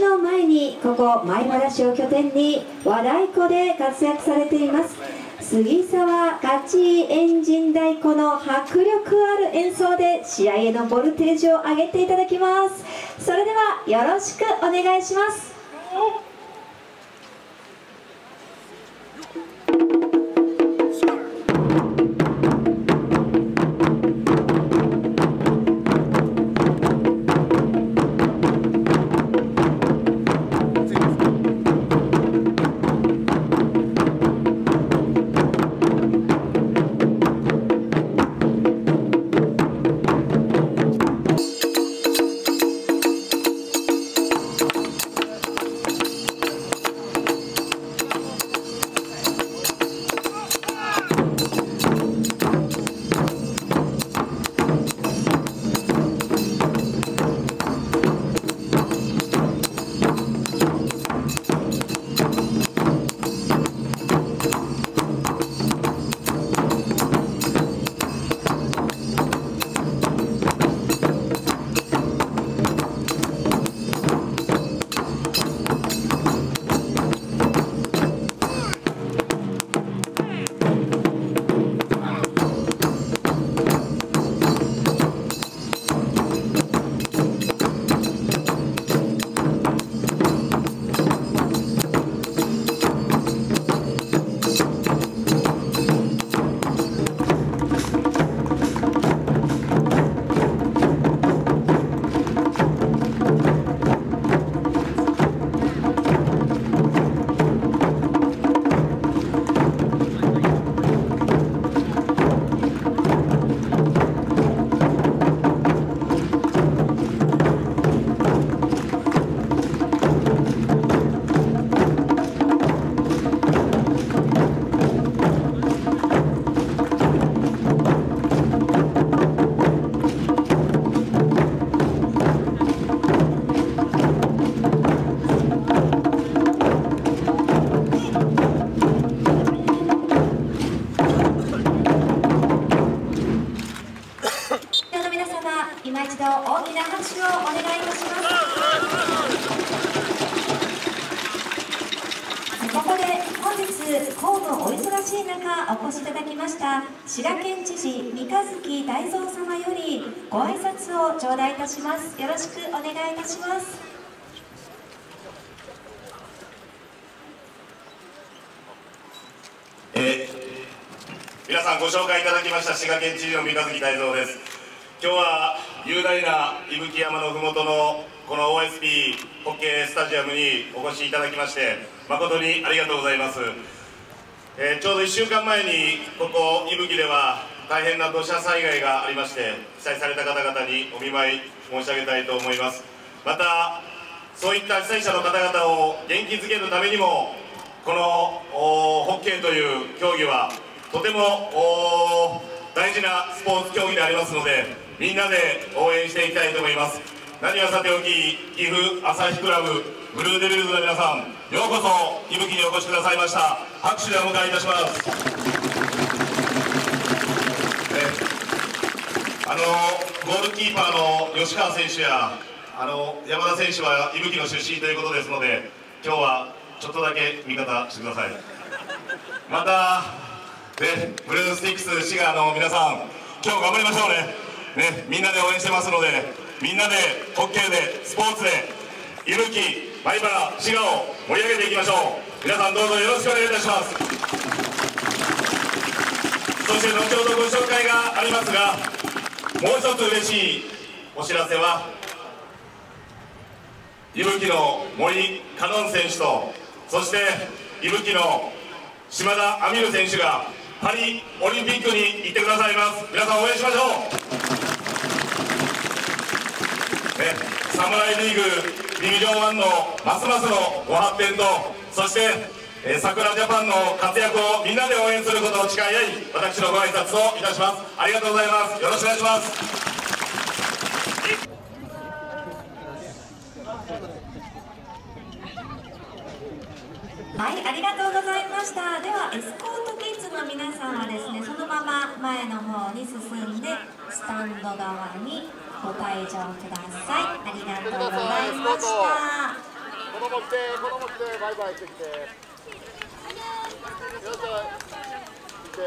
の前にここ前原市を拠点に和太鼓で活躍されています。杉沢ガチエンジン太鼓の迫力ある演奏で試合へのボルテージを上げていただきます。それではよろしくお願いします。今一度大きな拍手をお願いいたします。ここで本日河野お忙しい中お越しいただきました滋賀県知事三日月大蔵様よりご挨拶を頂戴いたします。よろしくお願いいたします。えー皆さんご紹介いただきました滋賀県知事の三日月大蔵です。今日は雄大な伊吹山のふもとのこの OSP ホッケースタジアムにお越しいただきまして誠にありがとうございます、えーちょうど1週間前にここ伊吹では大変な土砂災害がありまして被災された方々にお見舞い申し上げたいと思います。またそういった被災者の方々を元気づけるためにもこのホッケーという競技はとても大事なスポーツ競技でありますのでみんなで応援していきたいと思います。何はさておき岐阜朝日クラブブルーデビルズの皆さんようこそ伊吹にお越しくださいました。拍手でお迎えいたします。あのゴールキーパーの吉川選手やあの山田選手は伊吹の出身ということですので今日はちょっとだけ味方してください。また、ね、ブルースティックス滋賀の皆さん今日頑張りましょうね。ねみんなで応援してますのでみんなでホッケーでスポーツで伊吹米原滋賀を盛り上げていきましょう。皆さんどうぞよろしくお願いいたします。そして後ほどご紹介がありますがもう一つ嬉しいお知らせは伊吹の森かのん選手とそして伊吹の島田亜美瑠選手がパリオリンピックに行ってくださいます。皆さん応援しましょう。ねサムライリーグディビジョン1のますますのご発展とそしてえー、桜ジャパンの活躍をみんなで応援することを誓い合い私のご挨拶をいたします。ありがとうございます。よろしくお願いします。はい、ありがとうございました。では、エスコートキッズの皆さんはですね、そのまま前の方に進んで、スタンド側にご退場ください。ありがとうございました。子供来て子供来てバイバイしてきてよいしょ来て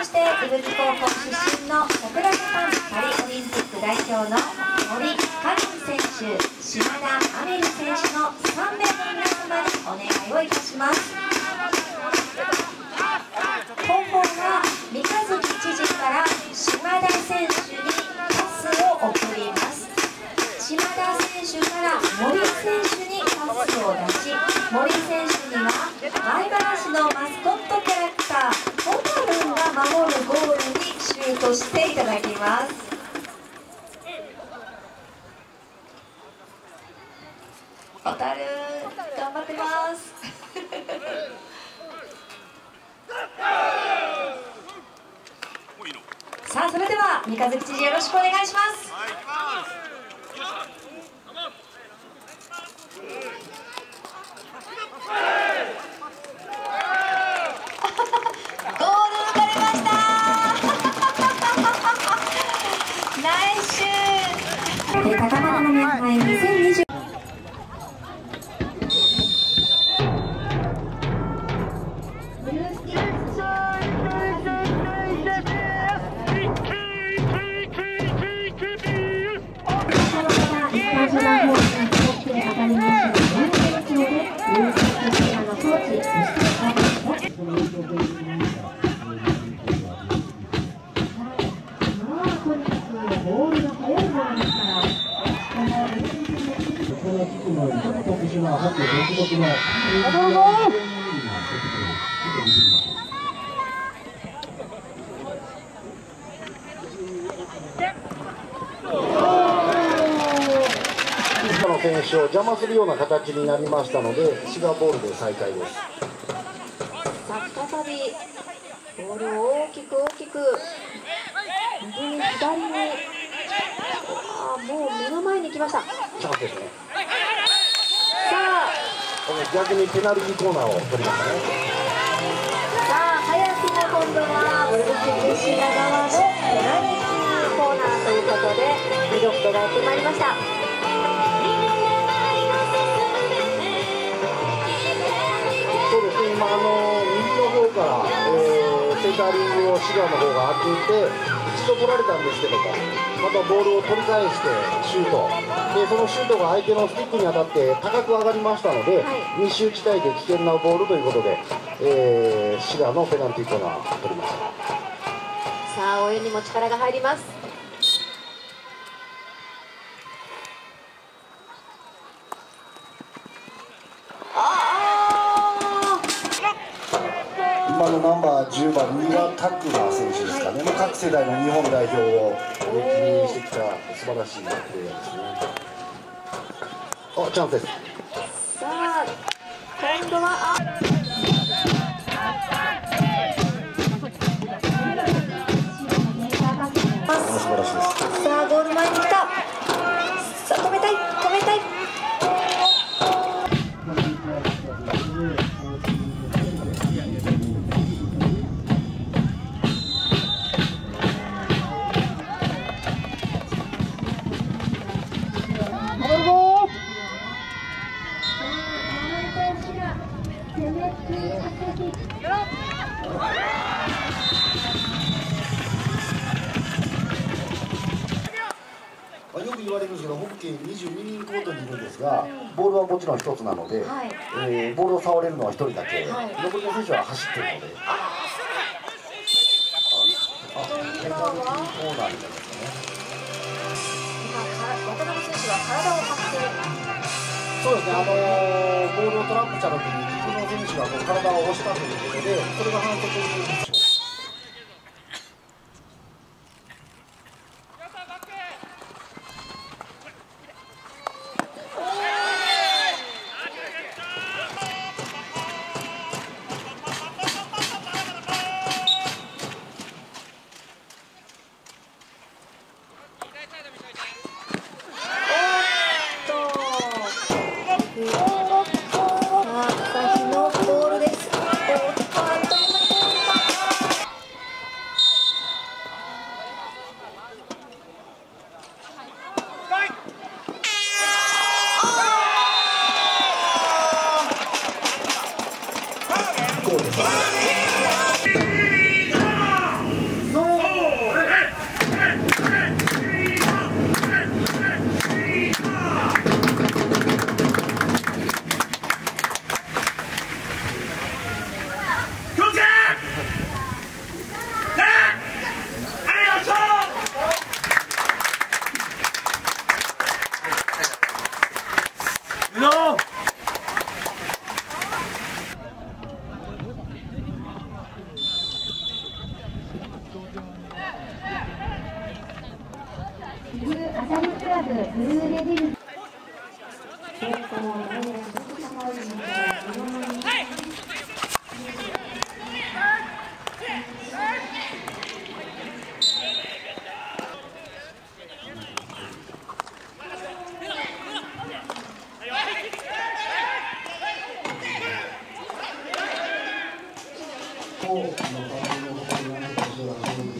そして伊吹高校出身の桜ジャパ代表の森かりん選手島田アメリ選手の3名の皆様にお願いをいたします。後方が三日月知事から島田選手にパスを送ります。島田選手から森選手にパスを出し森選手には前原市のマスコットキャラクターホタルンが守るゴールにシュートしていただきますホタルン頑張ってます。さあそれでは三日月知事よろしくお願いします選手を邪魔するような形になりましたのでシガーボールで再開です。さあ再びボールを大きく大きく。右に左にあーもう目の前に来ました。さチャンスですね。あこれ逆にペナルティーコーナーを取りましたね。さあ早くも今度はブルーシン滋賀側のペナルティーコーナーということでミドットがやってまいりましたータリングをシガーの方が当てて一度取られたんですけどもまたボールを取り返してシュート。でそのシュートが相手のスティックに当たって高く上がりましたので、はい。密集地帯で危険なボールということで、えーシガーのペナルティーコーナーを取りました。さあ応援にも力が入りますああ今のナンバー10番三輪拓磨選手ですかね、ま各世代の日本代表を歴任してきた素晴らしいプレーヤーですね。あチャンスです。さあ今度は22人コートにいるんですが、ボールはもちろん一つなので、はいえーボールを触れるのは一人だけ、はい残りの選手は走ってるので、あペナルティーコーナーになりましたね。今渡辺選手は体を張ってそうですね、あのーボールをトラップした時に、軸の選手がこう体を押したということで、それが反則に。quarter. の方の方が、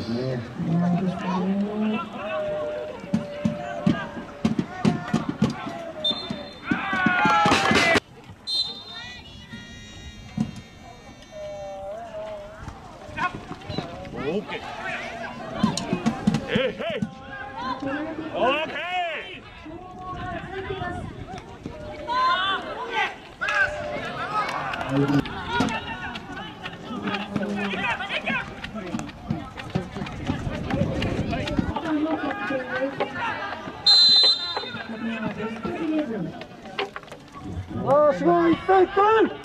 né? ああすごいいったいった